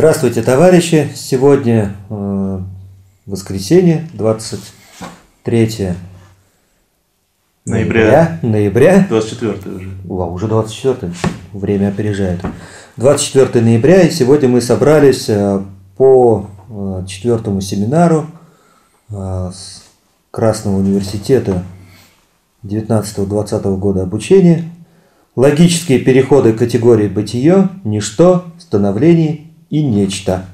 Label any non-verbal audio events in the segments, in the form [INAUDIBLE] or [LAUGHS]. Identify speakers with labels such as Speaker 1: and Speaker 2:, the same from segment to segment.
Speaker 1: Здравствуйте, товарищи! Сегодня э, воскресенье, 23
Speaker 2: Ноября.
Speaker 1: ноября.
Speaker 2: 24 уже.
Speaker 1: Вау, уже 24 время опережает. 24 ноября, и сегодня мы собрались э, по э, четвертому семинару э, с Красного университета 19-20 года обучения. Логические переходы категории бытие, ничто, становление и нечто.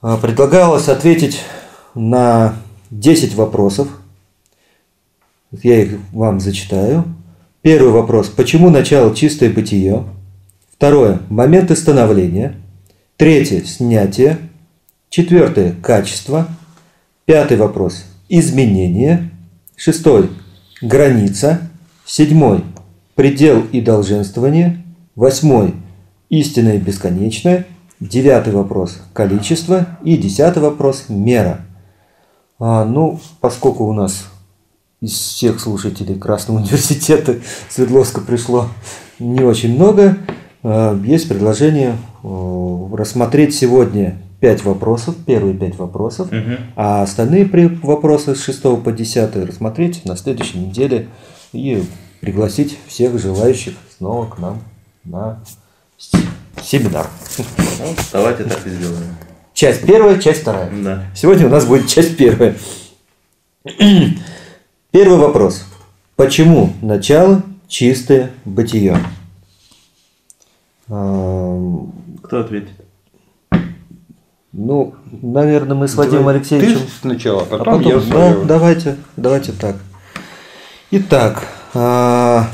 Speaker 1: А, Предлагалось ответить на 10 вопросов. Я их вам зачитаю. Первый вопрос. Почему начало чистое бытие? Второе. Моменты становления. Третье. Снятие. Четвертое. Качество. Пятый вопрос. Изменение. Шестой. Граница. Седьмой. Предел и долженствование. Восьмой. Истинное и бесконечное. Девятый вопрос. Количество. И десятый вопрос. Мера. А, ну, поскольку у нас из всех слушателей Красного университета [LAUGHS] Свердловска пришло не очень много, э, есть предложение рассмотреть сегодня пять вопросов, первые пять вопросов,
Speaker 2: Мгм.
Speaker 1: а остальные вопросы с 6 по 10 рассмотреть на следующей неделе и пригласить всех желающих снова к нам на семинар.
Speaker 2: Ну, давайте так и сделаем.
Speaker 1: Часть первая, часть вторая.
Speaker 2: Да.
Speaker 1: Сегодня у нас будет часть первая. Первый вопрос. Почему начало чистое бытие? Эм,
Speaker 2: Кто ответит?
Speaker 1: Ну, наверное, мы с Владимиром
Speaker 3: Давай
Speaker 1: Алексеевичем...
Speaker 3: Ты сначала,
Speaker 1: А
Speaker 3: потом,
Speaker 1: потом,
Speaker 3: я
Speaker 1: да,
Speaker 3: свое.
Speaker 1: давайте, давайте так. Итак, а,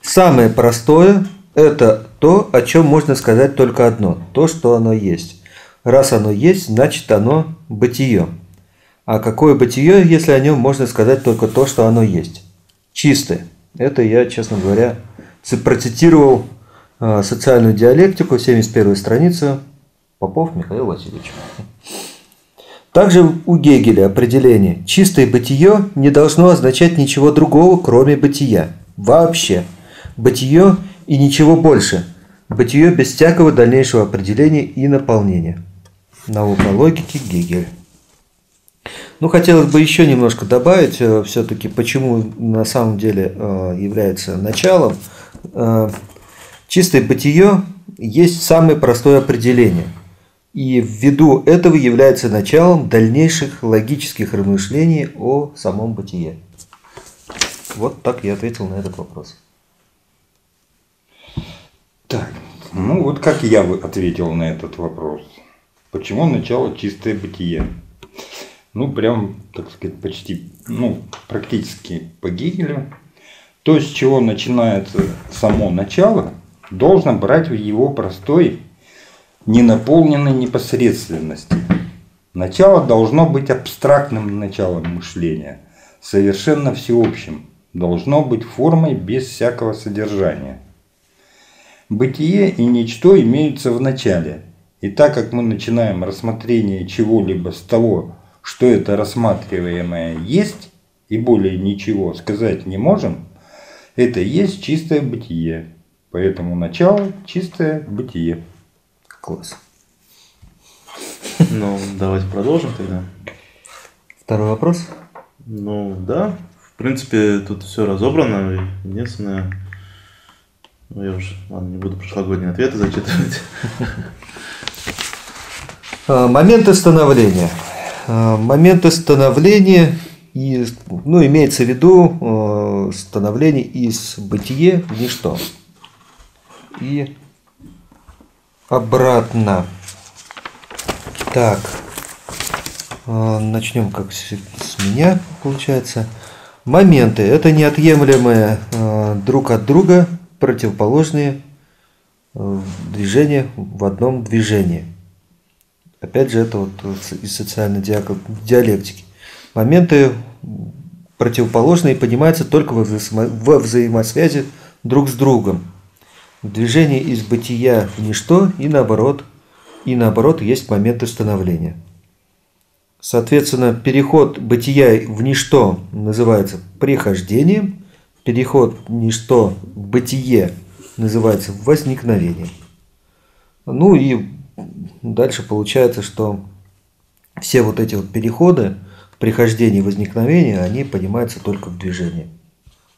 Speaker 1: самое простое – это то, о чем можно сказать только одно – то, что оно есть. Раз оно есть, значит оно бытие. А какое бытие, если о нем можно сказать только то, что оно есть? Чистое. Это я, честно говоря, процитировал а, социальную диалектику, 71 страницу, Попов Михаил Васильевич. Также у Гегеля определение «чистое бытие» не должно означать ничего другого, кроме бытия. Вообще. Бытие и ничего больше. Бытие без всякого дальнейшего определения и наполнения. Наука логики Гегель. Ну, хотелось бы еще немножко добавить, все-таки, почему на самом деле э, является началом. Э, Чистое бытие есть самое простое определение. И ввиду этого является началом дальнейших логических размышлений о самом бытие. Вот так я ответил на этот вопрос.
Speaker 3: Так, ну вот как я ответил на этот вопрос. Почему начало чистое бытие? Ну, прям, так сказать, почти, ну, практически по Гегелю. То, с чего начинается само начало, должно брать в его простой, ненаполненной непосредственности. Начало должно быть абстрактным началом мышления, совершенно всеобщим, должно быть формой без всякого содержания. Бытие и ничто имеются в начале. И так как мы начинаем рассмотрение чего-либо с того, что это рассматриваемое есть, и более ничего сказать не можем, это есть чистое бытие. Поэтому начало – чистое бытие.
Speaker 1: Класс.
Speaker 2: Ну, давайте продолжим тогда.
Speaker 1: Второй вопрос.
Speaker 2: Ну, да. В принципе, тут все разобрано. Единственное... Ну, я уже, ладно, не буду прошлогодние ответы зачитывать.
Speaker 1: А, Моменты становления. А, Моменты становления, и, ну, имеется в виду э, становление из бытие в ничто. И обратно. Так, а, начнем как с, меня, получается. Моменты – это неотъемлемые друг от друга противоположные э, движения в одном движении. Опять же, это вот из социальной диалектики. Моменты противоположные понимаются только во взаимосвязи друг с другом. Движение из бытия в ничто и наоборот. И наоборот есть моменты становления. Соответственно, переход бытия в ничто называется прихождением, переход ничто в бытие называется возникновением. Ну и дальше получается, что все вот эти вот переходы, прихождение и возникновение, они понимаются только в движении.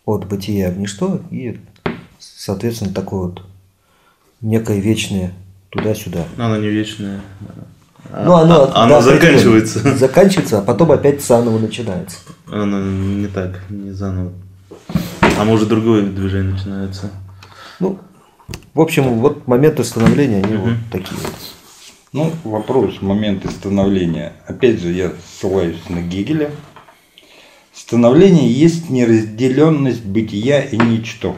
Speaker 1: От бытия в ничто и, соответственно, такое вот некое вечное туда-сюда.
Speaker 2: Но оно не вечное.
Speaker 1: Ну, оно,
Speaker 2: А- оно
Speaker 1: да,
Speaker 2: заканчивается.
Speaker 1: Заканчивается, а потом опять заново начинается.
Speaker 2: Оно не так, не заново. А может другое движение начинается.
Speaker 1: Ну, в общем, вот моменты становления, они вот такие вот.
Speaker 3: Ну, вопрос, моменты становления. Опять же, я ссылаюсь на Гегеля. Становление есть неразделенность бытия и ничто.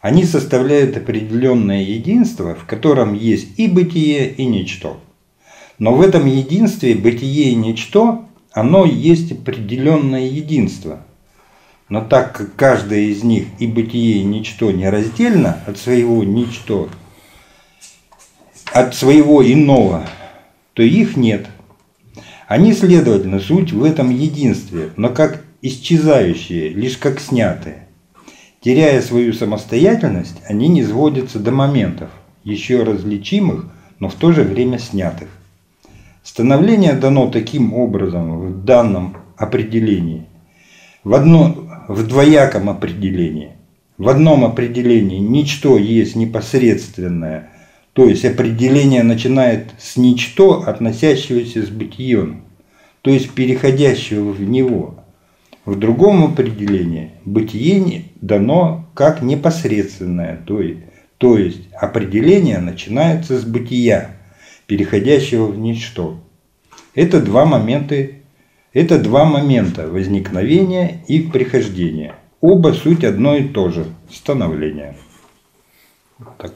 Speaker 3: Они составляют определенное единство, в котором есть и бытие, и ничто. Но в этом единстве бытие и ничто, оно есть определенное единство. Но так как каждое из них и бытие, и ничто нераздельно от своего ничто, от своего иного, то их нет. Они, следовательно, суть в этом единстве, но как исчезающие, лишь как снятые. Теряя свою самостоятельность, они не сводятся до моментов, еще различимых, но в то же время снятых. Становление дано таким образом в данном определении, в, одно, в двояком определении. В одном определении ничто есть непосредственное, то есть определение начинает с ничто, относящегося с бытием, то есть переходящего в него. В другом определении бытие дано как непосредственное, то есть, то есть определение начинается с бытия, переходящего в ничто. Это два момента, это два момента возникновения и прихождения. Оба суть одно и то же – становление. Так.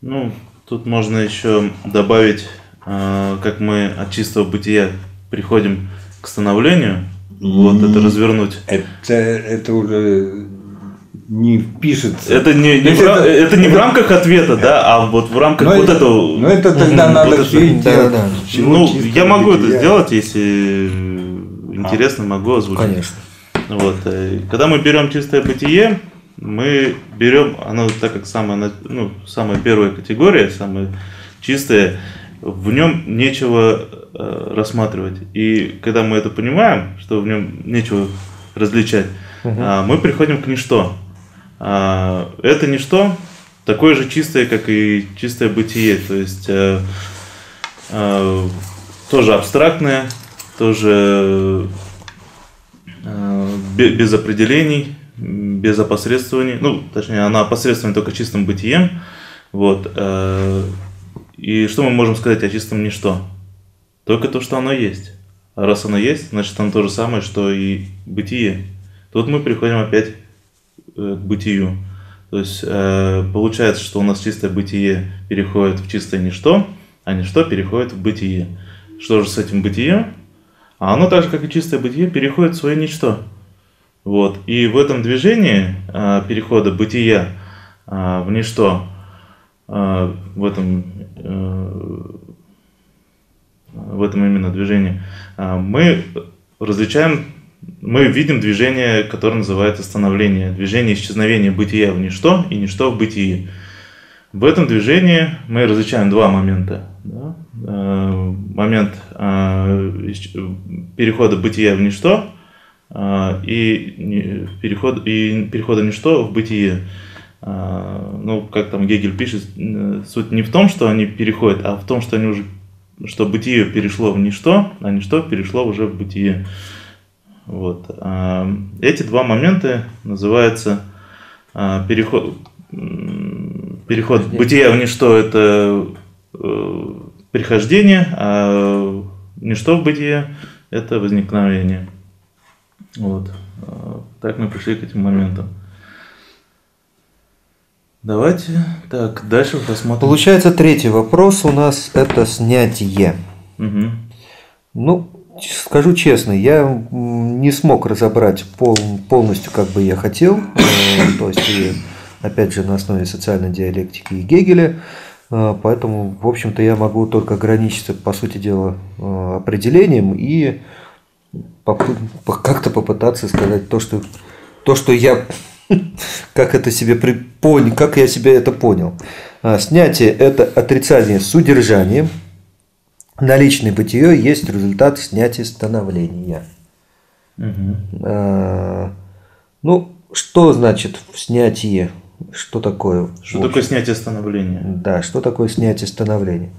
Speaker 2: Ну, тут можно еще добавить, э, как мы от чистого бытия приходим к становлению. Вот это развернуть.
Speaker 3: Это, это уже не впишется.
Speaker 2: Это не, не в,
Speaker 3: это-
Speaker 2: это не в
Speaker 3: это-
Speaker 2: рамках ответа, да, а вот в рамках
Speaker 3: Но
Speaker 2: вот
Speaker 3: это-
Speaker 2: этого.
Speaker 3: Но это тогда
Speaker 2: Мгм,
Speaker 3: надо
Speaker 2: вот это-
Speaker 3: все от
Speaker 1: да-да-да.
Speaker 3: всего
Speaker 2: Ну, я могу это
Speaker 3: бытия.
Speaker 2: сделать, если интересно, могу озвучить.
Speaker 1: Конечно.
Speaker 2: Вот. э, Когда мы берем чистое бытие, мы берем, оно так как самая, ну, самая первая категория, самая чистая, в нем нечего э, рассматривать. И когда мы это понимаем, что в нем нечего различать, а, мы приходим к ничто. А, это ничто такое же чистое, как и чистое бытие. То есть э, э, тоже абстрактное, тоже э, бе- без определений, без опосредствований. Ну, точнее, она опосредствована только чистым бытием. Вот. И что мы можем сказать о чистом ничто? Только то, что оно есть. А раз оно есть, значит, оно то же самое, что и бытие. Тут мы приходим опять к бытию. То есть э, получается, что у нас чистое бытие переходит в чистое ничто, а ничто переходит в бытие. Что же с этим бытием? А оно так же, как и чистое бытие, переходит в свое ничто. Вот. И в этом движении э, перехода бытия э, в ничто, э, в этом э, в этом именно движении, мы различаем, мы видим движение, которое называется становление, движение исчезновения бытия в ничто и ничто в бытии. В этом движении мы различаем два момента. да. Э, Момент э, перехода бытия в ничто э, и не- переход, и перехода ничто в бытие. Ну, как там Гегель пишет, суть не в том, что они переходят, а в том, что они уже что бытие перешло в ничто, а ничто перешло уже в бытие. Вот. А, Эти два момента называются а, переход, переход бытия в ничто – это э, перехождение, а ничто в бытие – это возникновение. Вот. А, Так мы пришли к этим моментам. Давайте, так, дальше посмотрим.
Speaker 1: Получается, третий вопрос у нас это снятие.
Speaker 2: Мгм.
Speaker 1: Ну, скажу честно, я не смог разобрать пол- полностью, как бы я хотел. Э, То есть, и, опять же, на основе социальной диалектики и Гегеля. Э, Поэтому, в общем-то, я могу только ограничиться, по сути дела, э, определением и как-то попытаться сказать то, что, то, что я [LAUGHS] как это себе при- понял, как я себе это понял. А, снятие – это отрицание с удержанием. Наличное бытие есть результат снятия становления. А, ну, что значит снятие? Что такое?
Speaker 2: Что такое снятие становления?
Speaker 1: Да, что такое снятие становления?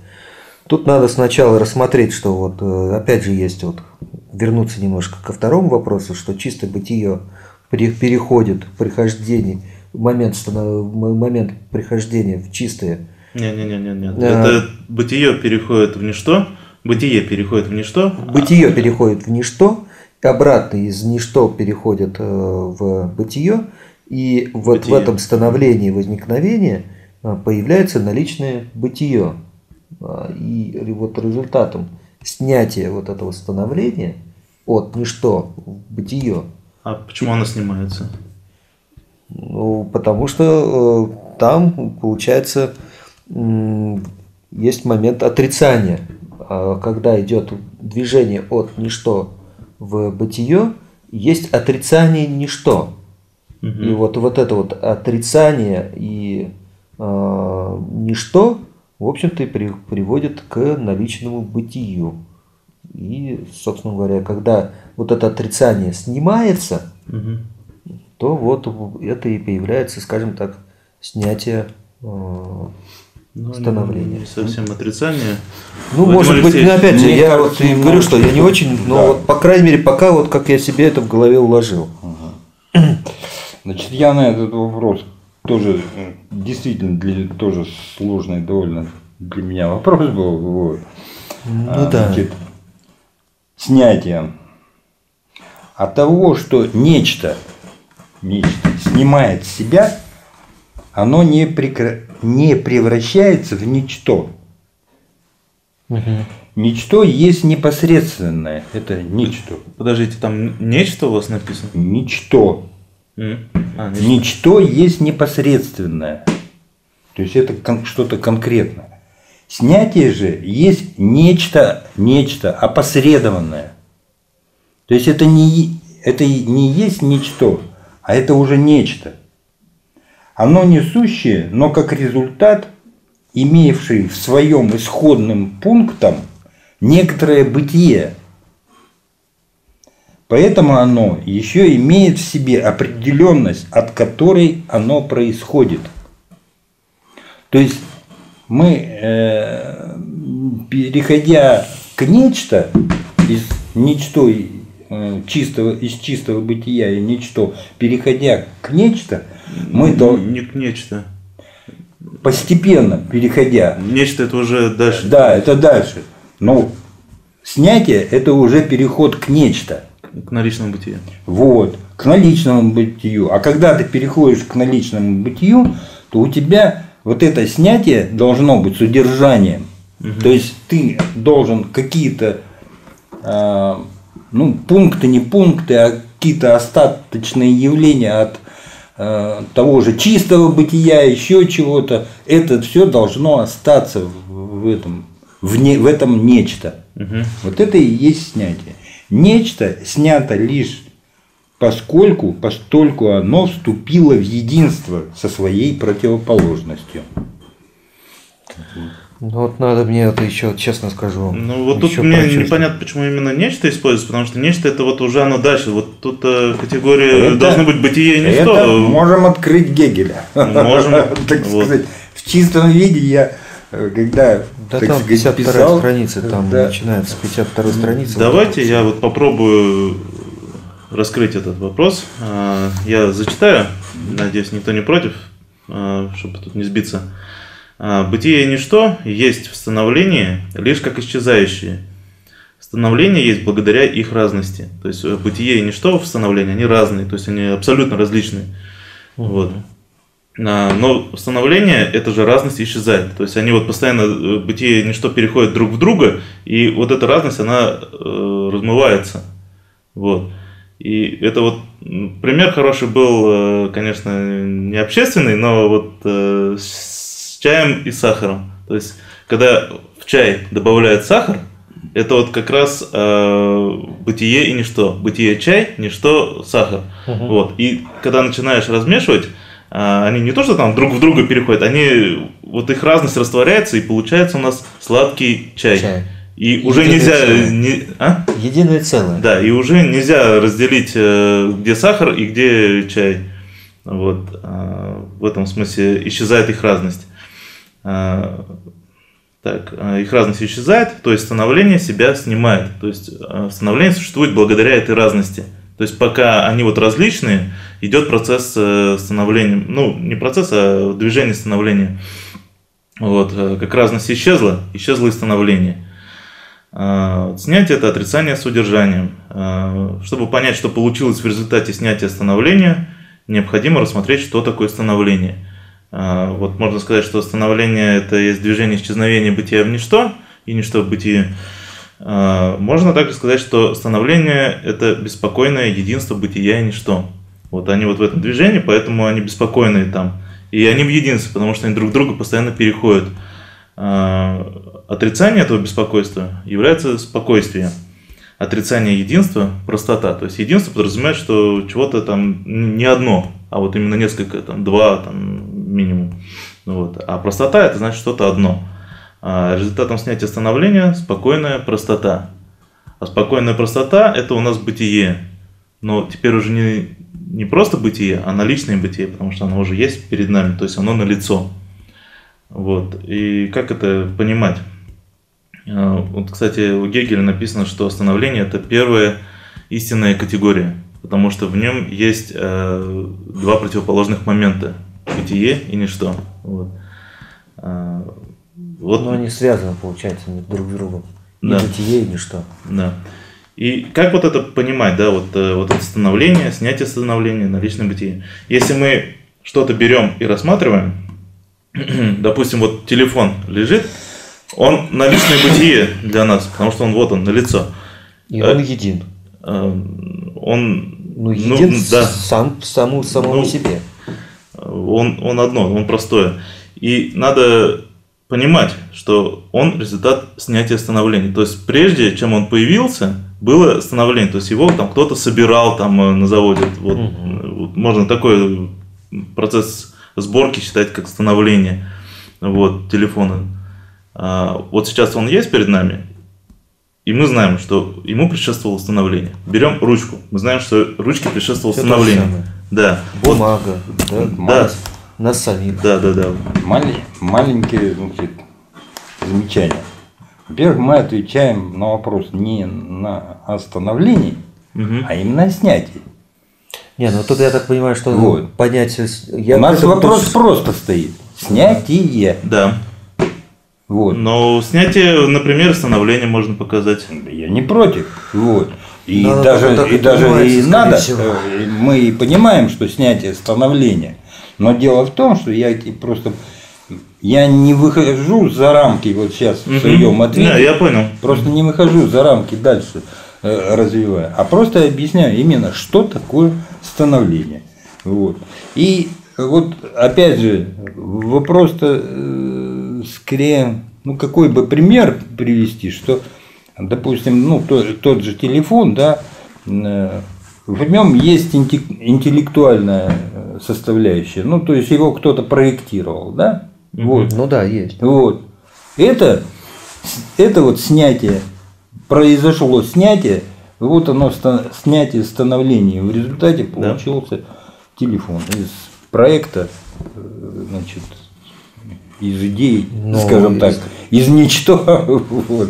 Speaker 1: Тут надо сначала рассмотреть, что вот э, опять же есть вот вернуться немножко ко второму вопросу, что чистое бытие переходит в прихождение, момент, момент прихождения в чистое.
Speaker 2: Не-не-не, не. А... Это бытие переходит в ничто, бытие переходит в ничто.
Speaker 1: Бытие переходит в ничто, обратно из ничто переходит э, в бытие, и вот бытие. в этом становлении возникновения э, появляется наличное бытие. А, и вот результатом снятия вот этого становления от ничто в бытие.
Speaker 2: А почему оно снимается?
Speaker 1: Ну, потому что э, там, получается, есть момент отрицания. Э, когда идет движение от ничто в бытие, есть отрицание ничто. Угу. И вот, вот это вот отрицание и э, ничто в общем-то, и при, приводит к наличному бытию. И, собственно говоря, когда вот это отрицание снимается, угу. то вот это и появляется, скажем так, снятие э, ну, становления.
Speaker 2: Не совсем отрицание.
Speaker 1: Ну, Владимир может быть, ну, опять же, я вот и говорю, что я не очень, но да. вот, по крайней мере, пока вот как я себе это в голове уложил.
Speaker 3: Значит, я на этот вопрос тоже действительно для, тоже сложный довольно для меня вопрос был. Вот.
Speaker 1: Ну а, да. Значит,
Speaker 3: снятие от того, что нечто, нечто снимает себя, оно не, прекра... не превращается в ничто. Угу. Ничто есть непосредственное. Это ничто.
Speaker 2: Подождите, там нечто у вас написано?
Speaker 3: Ничто. А, Ничто есть непосредственное. То есть это что-то конкретное. Снятие же есть нечто, нечто опосредованное. То есть это не, это не есть ничто, а это уже нечто. Оно несущее, но как результат, имеющий в своем исходным пунктом некоторое бытие – Поэтому оно еще имеет в себе определенность, от которой оно происходит. То есть мы, э, переходя к нечто, из ничто чистого, из чистого бытия и ничто, переходя к нечто, мы
Speaker 2: то не к нечто.
Speaker 3: Постепенно переходя.
Speaker 2: Нечто это уже дальше.
Speaker 3: Да, это дальше. Но снятие это уже переход к нечто.
Speaker 2: К наличному бытию.
Speaker 3: Вот, к наличному бытию. А когда ты переходишь к наличному бытию, то у тебя вот это снятие должно быть с удержанием. Угу. То есть ты должен какие-то э, ну, пункты, не пункты, а какие-то остаточные явления от э, того же чистого бытия, еще чего-то. Это все должно остаться в, в этом, в, не, в этом нечто. Угу. Вот это и есть снятие. Нечто снято лишь поскольку, постольку оно вступило в единство со своей противоположностью.
Speaker 1: Ну вот надо мне это еще, честно скажу.
Speaker 2: Ну вот тут мне непонятно, почему именно нечто используется, потому что нечто это вот уже оно дальше. Вот тут э, категория это, должно быть бытие и ничто. Это
Speaker 3: можем открыть Гегеля.
Speaker 2: Можем. [LAUGHS]
Speaker 3: так сказать, в чистом виде я Э, когда
Speaker 1: да так там сказать, 52 писал, страница, там да. начинается 52 страница.
Speaker 2: Давайте вот я вот попробую раскрыть этот вопрос. А, я зачитаю, надеюсь, никто не против, а, чтобы тут не сбиться. А, Бытие и ничто есть в становлении лишь как исчезающие. Становление есть благодаря их разности. То есть э, бытие и ничто в становлении, они разные, то есть они абсолютно различные. Вот. А, но становление, это же разность исчезает. То есть они вот постоянно, э, бытие ничто переходит друг в друга, и вот эта разность, она э, размывается. Вот. И это вот пример хороший был, э, конечно, не общественный, но вот э, чаем и сахаром. То есть, когда в чай добавляют сахар, это вот как раз э, бытие и ничто. Бытие чай, ничто сахар. Угу. Вот. И когда начинаешь размешивать, а, они не то, что там друг в друга переходят, они, вот их разность растворяется, и получается у нас сладкий чай.
Speaker 1: Чай.
Speaker 2: И
Speaker 1: Единое
Speaker 2: уже нельзя...
Speaker 1: целое.
Speaker 2: Не, а?
Speaker 1: Единое целое.
Speaker 2: Да, и уже нельзя разделить, э, где сахар и где чай. Вот. а, В этом смысле исчезает их разность. А, Так, а, их разность исчезает, то есть становление себя снимает. То есть а, становление существует благодаря этой разности. То есть пока они вот различные, идет процесс э, становления. Ну, не процесс, а движение становления. Вот, э, как разность исчезла, исчезло и становление. Снятие – это отрицание с удержанием. Чтобы понять, что получилось в результате снятия становления, необходимо рассмотреть, что такое становление. А, Вот можно сказать, что становление – это есть движение исчезновения бытия в ничто и ничто в бытие. А, Можно также сказать, что становление – это беспокойное единство бытия и ничто. Вот они вот в этом движении, поэтому они беспокойные там. И они в единстве, потому что они друг друга постоянно переходят. А, Отрицание этого беспокойства является спокойствие. Отрицание единства – простота. То есть единство подразумевает, что чего-то там не одно, а вот именно несколько, там два там, минимум. Вот. А простота – это значит что-то одно. А результатом снятия становления – спокойная простота. А спокойная простота – это у нас бытие. Но теперь уже не, не просто бытие, а наличное бытие, потому что оно уже есть перед нами, то есть оно налицо. Вот. И как это понимать? А, Вот, кстати, у Гегеля написано, что становление – это первая истинная категория, потому что в нем есть э, два противоположных момента – бытие и ничто. Вот. А, вот
Speaker 1: Но они связаны, получается, друг с другом. Ни
Speaker 2: Да.
Speaker 1: бытие, ни что.
Speaker 2: Да. И как вот это понимать, да, вот, э, вот это становление, снятие становления, наличное бытие. Если мы что-то берем и рассматриваем, [CLEARS THROAT] допустим, вот телефон лежит, он наличное бытие для нас, потому что он вот он, на лицо.
Speaker 1: И
Speaker 2: Э,
Speaker 1: он един.
Speaker 2: Он,
Speaker 1: Ну, един с-
Speaker 2: да,
Speaker 1: сам, саму, самому
Speaker 2: Ну,
Speaker 1: себе.
Speaker 2: Он, он одно, он простое. И надо понимать, что он результат снятия становления. То есть прежде, чем он появился, было становление. То есть его там кто-то собирал там э, на заводе. Вот, вот можно такой процесс сборки считать как становление вот, телефона. А, вот сейчас он есть перед нами, и мы знаем, что ему предшествовало становление. Берем ручку. Мы знаем, что ручке предшествовало
Speaker 1: же
Speaker 2: становление. Да.
Speaker 1: Бумага, да,
Speaker 2: Да,
Speaker 1: нас самих.
Speaker 2: да, да, да.
Speaker 3: Мале- маленькие значит, замечания. Во-первых, мы отвечаем на вопрос не на остановлении,
Speaker 2: Мгм.
Speaker 3: а именно о снятии.
Speaker 1: Не, ну тут я так понимаю, что
Speaker 3: Вот.
Speaker 1: понятие... Я
Speaker 3: У нас вопрос
Speaker 1: тоже-
Speaker 3: просто стоит. Снятие.
Speaker 2: Да.
Speaker 3: Вот.
Speaker 2: Но снятие, например, становление можно показать.
Speaker 3: Да Я не против. Вот. И
Speaker 1: Да,
Speaker 3: даже,
Speaker 1: да, так
Speaker 3: и, даже и надо,
Speaker 1: всего.
Speaker 3: э, мы и понимаем, что снятие становления. Но дело в том, что я просто я не выхожу за рамки вот сейчас в
Speaker 2: Мгм.
Speaker 3: своем ответе.
Speaker 2: Да, я понял.
Speaker 3: Просто не выхожу за рамки дальше э, развивая, а просто объясняю именно, что такое становление. Вот. И вот опять же, вопрос-то э, скорее, ну какой бы пример привести, что, допустим, ну то- тот же телефон, да, э, в нем есть инте- интеллектуальная э, составляющая, ну то есть его кто-то проектировал, да, вот.
Speaker 1: Ну да, есть.
Speaker 3: Вот. Это, это вот снятие, произошло снятие, вот оно снятие становления. В результате получился телефон из проекта, э, значит, из идей,
Speaker 1: Ну,
Speaker 3: скажем
Speaker 1: из-
Speaker 3: так, из ничто. [LAUGHS] Вот.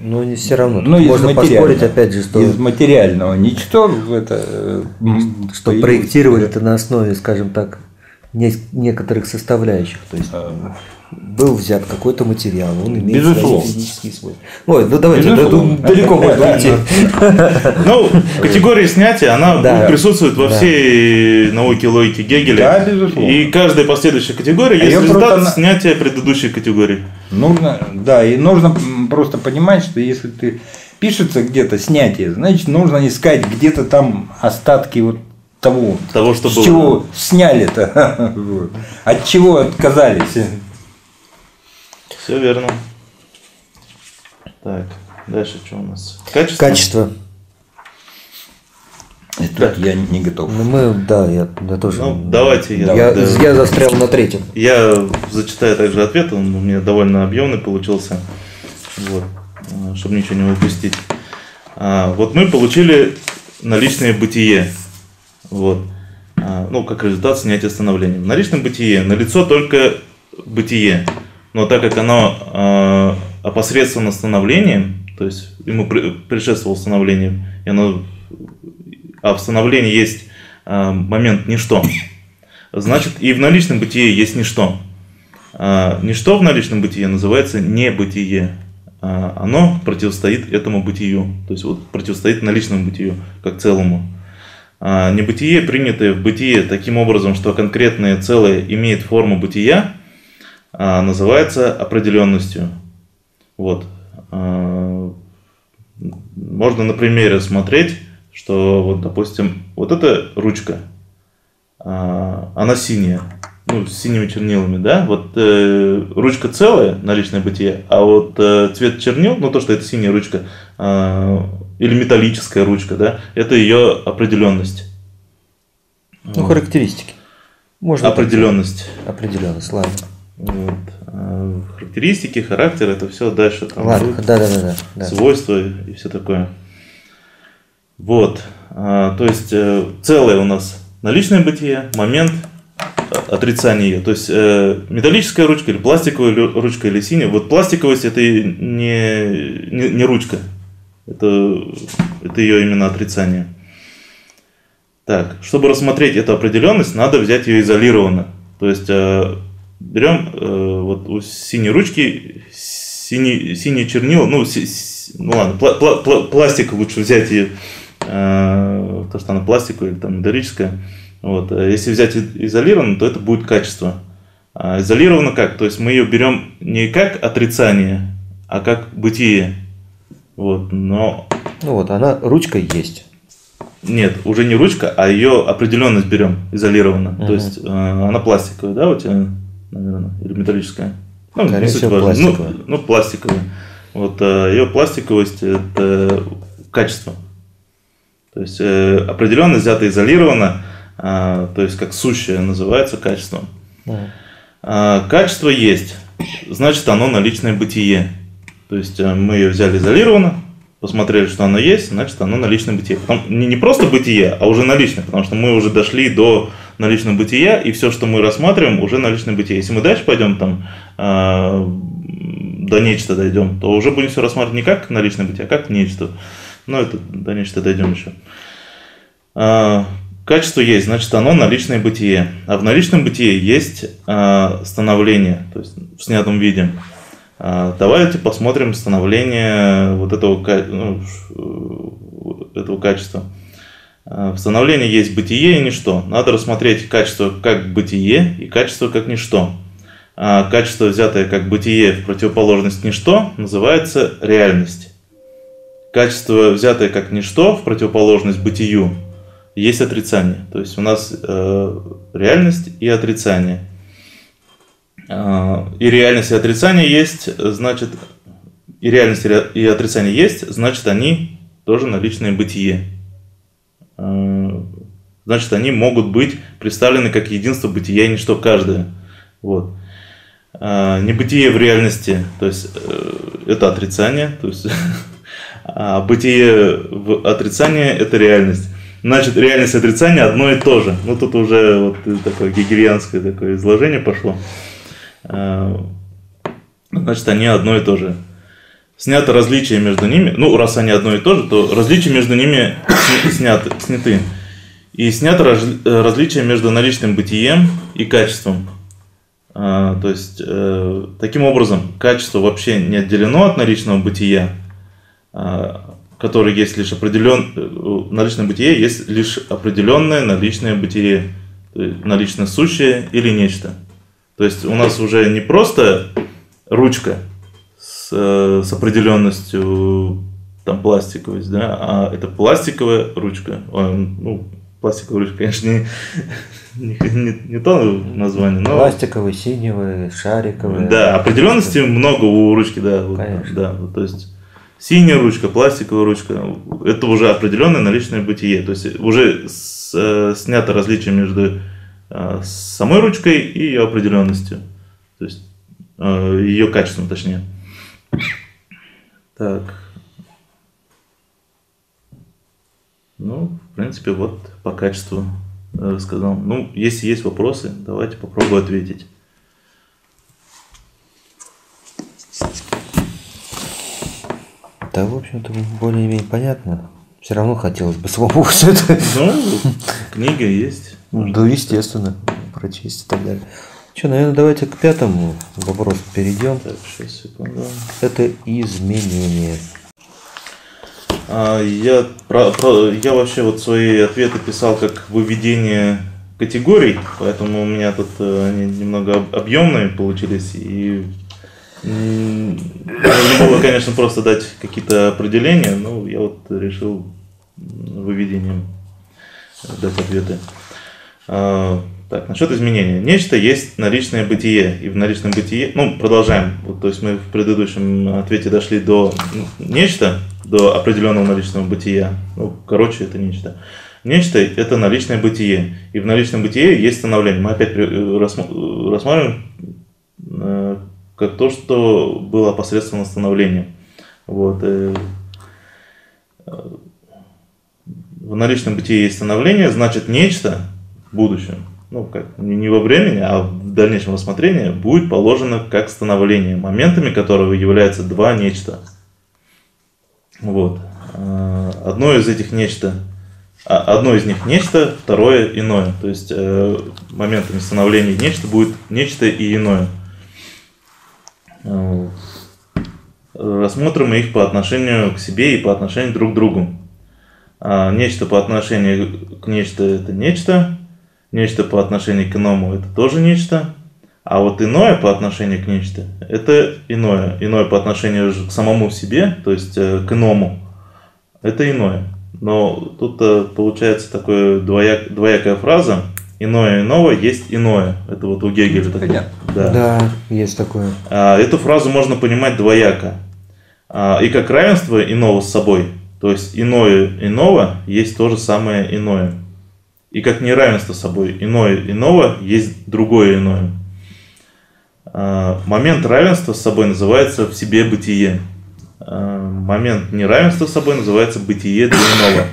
Speaker 1: Но не все равно.
Speaker 3: Ну,
Speaker 1: Можно поспорить, опять же, что,
Speaker 3: Из материального ничто это э,
Speaker 1: что проектировали это на основе, скажем так, не- некоторых составляющих. То есть был взят какой-то материал, он имеет
Speaker 3: Безусловно.
Speaker 1: свои физические свойства. Ой, ну давайте, да, далеко можно уйти. [LAUGHS]
Speaker 2: Ну, категория снятия, она
Speaker 1: Да.
Speaker 2: присутствует во
Speaker 1: Да.
Speaker 2: всей науке логики Гегеля.
Speaker 3: Да, безусловно.
Speaker 2: И каждая последующая категория
Speaker 3: А
Speaker 2: есть результат
Speaker 3: просто
Speaker 2: снятия предыдущей категории.
Speaker 3: Нужно, да, и нужно просто понимать, что если ты пишется где-то снятие, значит нужно искать где-то там остатки вот того,
Speaker 2: Того, что
Speaker 3: с
Speaker 2: было.
Speaker 3: чего сняли-то, [LAUGHS] от чего отказались.
Speaker 2: Все верно. Так, дальше что у нас? Качество?
Speaker 1: Качество.
Speaker 3: Это Так, я не готов.
Speaker 1: Ну, мы, да, я, я тоже.
Speaker 2: Ну, давайте я,
Speaker 1: Я,
Speaker 2: да,
Speaker 1: я застрял на третьем.
Speaker 2: я зачитаю также ответ, он у меня довольно объемный получился, вот, чтобы ничего не упустить. А, Вот мы получили наличное бытие, вот, а, ну, как результат снятия становления. В наличном бытие налицо только бытие, но так как оно а, опосредствовано становлением, то есть ему предшествовало становление, и оно, а в становлении есть а, момент ничто, значит и в наличном бытие есть ничто. А, Ничто в наличном бытие называется небытие. А, Оно противостоит этому бытию, то есть вот противостоит наличному бытию как целому. А, Небытие, принятое в бытие таким образом, что конкретное целое имеет форму бытия, называется определенностью. Вот. А, Можно на примере смотреть, что вот, допустим, вот эта ручка, а, она синяя, ну, с синими чернилами, да, вот э, ручка целая, наличное бытие, а вот э, цвет чернил, ну, то, что это синяя ручка, а, или металлическая ручка, да, это ее определенность.
Speaker 1: Ну, характеристики. Можно
Speaker 2: Определенность.
Speaker 1: Определенность, ладно.
Speaker 2: Вот. А, Характеристики, характер, это все дальше там
Speaker 1: Ладно,
Speaker 2: идут.
Speaker 1: да, да, да, да.
Speaker 2: свойства и все такое. Вот, а, то есть э, целое у нас наличное бытие, момент а, отрицания. То есть э, металлическая ручка или пластиковая ручка или синяя. Вот пластиковость это не, не, не ручка, это, это ее именно отрицание. Так, чтобы рассмотреть эту определенность, надо взять ее изолированно. То есть э, берем э, вот у синей ручки синий, синий чернил, ну, си- си- ну ладно, пла- пла- пла- пластик лучше взять и э, то, что она пластиковая или там металлическая. Вот. э, Если взять изолированно, то это будет качество. А изолировано как? То есть мы ее берем не как отрицание, а как бытие. Вот. Но
Speaker 1: Ну вот, она ручкой есть.
Speaker 2: нет, уже не ручка, а ее определенность берем изолированно.
Speaker 1: Мгм.
Speaker 2: То есть э, она пластиковая, да, у тебя, наверное, или металлическая? Ну,
Speaker 1: Скорее всего.
Speaker 2: Ну,
Speaker 1: пластиковая.
Speaker 2: Ну, пластиковая. Вот ее пластиковость это качество. То есть э, определенность взята изолированно, а, то есть как сущее называется качеством.
Speaker 1: Мгм.
Speaker 2: А, Качество есть, значит оно наличное бытие. То есть э, мы ее взяли изолированно, посмотрели, что оно есть, значит оно наличное бытие. Потом, не, не просто бытие, а уже наличное, потому что мы уже дошли до наличного бытия, и все, что мы рассматриваем, уже наличное бытие. Если мы дальше пойдем там а, до нечто дойдем, то уже будем все рассматривать не как наличное бытие, а как нечто. Но это до нечто дойдем еще. А, Качество есть, значит, оно наличное бытие. А в наличном бытие есть а, становление, то есть в снятом виде. А, давайте посмотрим становление вот этого, ну, э, этого качества. А, в становлении есть бытие и ничто. Надо рассмотреть качество как бытие и качество как ничто. А качество, взятое как бытие в противоположность ничто, называется реальность. Качество, взятое как ничто в противоположность бытию, есть отрицание. То есть у нас э, реальность и отрицание. А, И реальность и отрицание есть, значит, и реальность и отрицание есть, значит, они тоже наличное бытие. А, Значит, они могут быть представлены как единство бытия и ничто каждое. Вот. А, Небытие в реальности, то есть э, это отрицание, то есть [LAUGHS] а бытие в отрицании это реальность. Значит, реальность и отрицание одно и то же. Ну, тут уже вот такое гегельянское такое изложение пошло. А, Значит, они одно и то же. Снято различие между ними. Ну, раз они одно и то же, то различия между ними сня- сняты, сняты. И снято раз- э, различие между наличным бытием и качеством. А, То есть, э, таким образом, качество вообще не отделено от наличного бытия, а, который есть лишь определен... э, Наличное бытие есть лишь определенное наличное бытие, то есть налично сущее или нечто. То есть у нас уже не просто ручка с, э, с определенностью там пластиковость, да, а это пластиковая ручка. Ой, ну, пластиковая ручка, конечно, не, [LAUGHS] не, не- не то название, но...
Speaker 1: Пластиковый, синевый, шариковый.
Speaker 2: Да, определенности много у ручки, да.
Speaker 1: Конечно.
Speaker 2: да, то есть синяя ручка, пластиковая ручка, это уже определенное наличное бытие. То есть уже с, э, снято различие между э, самой ручкой и ее определенностью. То есть э, ее качеством, точнее. Так. Ну, в принципе, вот по качеству рассказал. Ну, если есть вопросы, давайте попробую ответить.
Speaker 1: Да, в общем-то, более-менее понятно. Все равно хотелось бы самому [LAUGHS] все это.
Speaker 2: Ну, книга есть.
Speaker 1: Да, естественно, прочесть и так далее. Что, наверное, давайте к пятому вопросу перейдем.
Speaker 2: Так, сейчас, секунду.
Speaker 1: Это изменение.
Speaker 2: А, я, про, про- я вообще вот свои ответы писал как выведение категорий, поэтому у меня тут э, они немного об- объемные получились. И можно было, конечно, просто дать какие-то определения, но я вот решил выведением дать ответы. А, Так, насчет изменения. Нечто есть наличное бытие. И в наличном бытие, ну, продолжаем. Вот, то есть мы в предыдущем ответе дошли до м, нечто, до определенного наличного бытия. Ну, короче, это нечто. Нечто – это наличное бытие. И в наличном бытие есть становление. Мы опять э, э, рассматриваем э, как то, что было посредством становления. Вот. В наличном бытии есть становление, значит, нечто будущем, ну, как не во времени, а в дальнейшем рассмотрении, будет положено как становление, моментами которого являются два нечто. Вот. Э, Одно из этих нечто, а, одно из них нечто, второе иное. То есть э, моментами становления нечто будет нечто и иное. Э, Рассмотрим их по отношению к себе и по отношению друг к другу. А нечто по отношению к нечто это нечто, нечто по отношению к иному это тоже нечто, а вот иное по отношению к нечто это иное. Иное по отношению к самому себе, то есть э, к иному, это иное. Но тут э, получается такая двояк, двоякая фраза. Иное иного есть иное. Это вот у Гегеля. такое.
Speaker 3: Понятно.
Speaker 2: Да.
Speaker 1: Да, есть такое.
Speaker 2: А, Эту фразу можно понимать двояко. А, И как равенство иного с собой. То есть иное иного есть то же самое иное. И как неравенство собой. Иное иного есть другое иное. А, Момент равенства с собой называется в себе бытие. А, Момент неравенства с собой называется бытие для иного.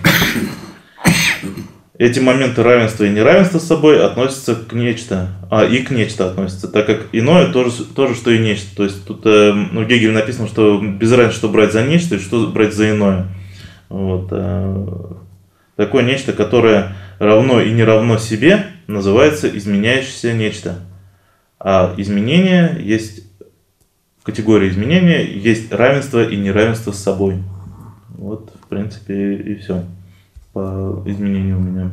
Speaker 2: Эти моменты равенства и неравенства с собой относятся к нечто, а и к нечто относятся, так как иное тоже, тоже что и нечто. То есть тут э, ну, Гегель написано, что без разницы, что брать за нечто и что брать за иное. Вот, э, такое нечто, которое равно и не равно себе, называется изменяющееся нечто. А изменение есть, в категории изменения есть равенство и неравенство с собой. Вот, в принципе, и все по изменению у меня.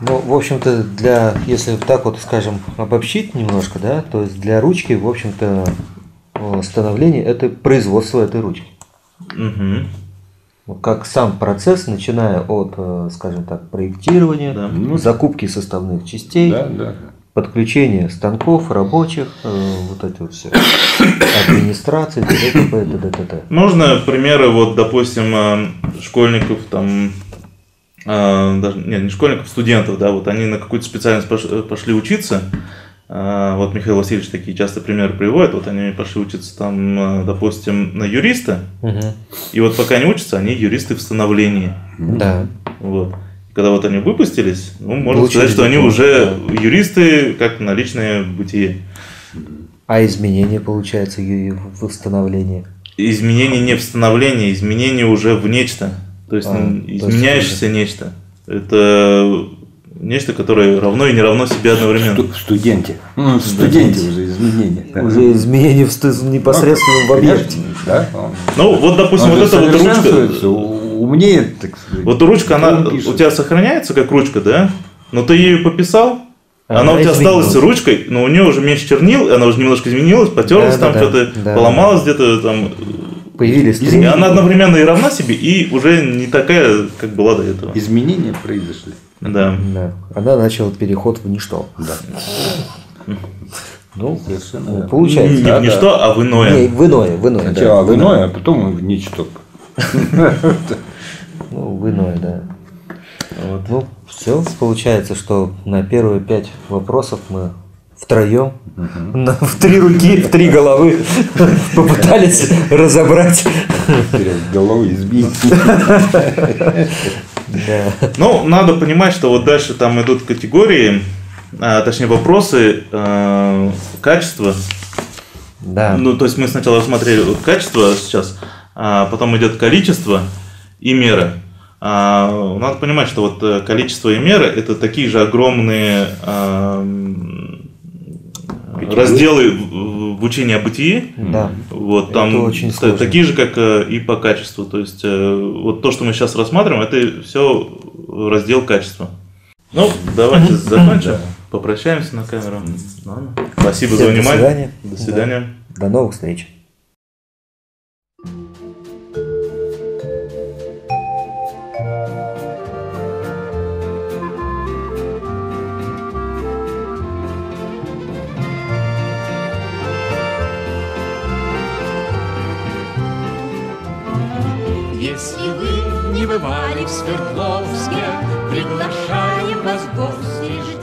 Speaker 1: Ну, в общем-то, для, если так вот, скажем, обобщить немножко, да, то есть для ручки, в общем-то, э, становление – это производство этой ручки.
Speaker 2: Мгм.
Speaker 1: Как сам процесс, начиная от, э, скажем так, проектирования,
Speaker 2: Да.
Speaker 3: Ну,
Speaker 1: закупки составных частей,
Speaker 3: Да, да.
Speaker 1: подключения станков, рабочих, э, вот эти вот все, администрации, т.д. т.п. т.д. т.т.
Speaker 2: Можно примеры, вот, допустим, э, школьников, там, даже, нет, не школьников, студентов, да, вот они на какую-то специальность пош- пошли учиться, вот Михаил Васильевич такие часто примеры приводит, вот они пошли учиться там, э, допустим, на юриста,
Speaker 1: Мгм.
Speaker 2: и вот пока они учатся, они юристы в становлении,
Speaker 1: Да.
Speaker 2: вот. Когда вот они выпустились, ну, можно
Speaker 1: Получили
Speaker 2: сказать, что они уже юристы, как на личное бытие.
Speaker 1: А изменения, получается, в восстановлении.
Speaker 2: изменение не в становлении, изменение уже в нечто. То есть
Speaker 1: А,
Speaker 2: м,
Speaker 1: то есть
Speaker 2: изменяющееся нечто. Это нечто, которое равно и не равно себе одновременно.
Speaker 3: Сту- студенте. Ну, студенте уже изменения. да.
Speaker 1: Уже изменения в ст- непосредственно в объекте.
Speaker 3: Конечно, Да, он,
Speaker 2: Ну, вот, допустим,
Speaker 3: он
Speaker 2: вот эта вот ручка.
Speaker 3: у- умнеет, так сказать.
Speaker 2: Вот ручка, она у тебя сохраняется как ручка, да? Но ты ею пописал,
Speaker 1: А
Speaker 2: она у
Speaker 1: она
Speaker 2: тебя осталась
Speaker 1: изменилась.
Speaker 2: ручкой, но у нее уже меньше чернил, она уже немножко изменилась, потерлась
Speaker 1: Да,
Speaker 2: там,
Speaker 1: да,
Speaker 2: что-то
Speaker 1: да.
Speaker 2: поломалась где-то там.
Speaker 1: Появились
Speaker 2: И
Speaker 1: три.
Speaker 2: она одновременно и равна себе, и уже не такая, как была до этого.
Speaker 3: Изменения произошли.
Speaker 2: Да.
Speaker 1: Да. Она начала переход в ничто.
Speaker 3: Да.
Speaker 1: Ну,
Speaker 3: Совершенно
Speaker 1: ну, получается.
Speaker 2: Не
Speaker 3: Да,
Speaker 2: в
Speaker 3: да.
Speaker 2: ничто, а в иное.
Speaker 1: Не, в иное, в иное.
Speaker 3: Сначала
Speaker 1: да,
Speaker 3: в иное, а потом в ничто. [LAUGHS]
Speaker 1: Ну, в иное, да.
Speaker 2: Вот.
Speaker 1: Ну, все, получается, что на первые пять вопросов мы втроем, на- в три руки, в три головы [LAUGHS] попытались разобрать.
Speaker 3: Головы избить. [LAUGHS]
Speaker 1: Да.
Speaker 2: Ну, надо понимать, что вот дальше там идут категории, а, точнее вопросы э, качества.
Speaker 1: Да.
Speaker 2: Ну, то есть мы сначала рассмотрели качество сейчас, а потом идет количество и мера. А, надо понимать, что вот э, количество и мера это такие же огромные а, разделы в, учении о бытии.
Speaker 1: Да.
Speaker 2: Вот
Speaker 1: Это
Speaker 2: там
Speaker 1: очень
Speaker 2: та-
Speaker 1: сложно.
Speaker 2: такие же, как э, и по качеству. То есть э, вот то, что мы сейчас рассматриваем, это все раздел качества. Ну, давайте закончим.
Speaker 3: Да.
Speaker 2: Попрощаемся на камеру. Спасибо
Speaker 1: Всем
Speaker 2: за
Speaker 1: до
Speaker 2: внимание.
Speaker 1: свидания.
Speaker 2: До свидания.
Speaker 1: До новых встреч.
Speaker 4: Если вы не бывали в Свердловске, Приглашаем вас в гости.